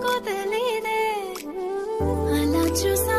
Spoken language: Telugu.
నాకు తెలియదే అలా చూసా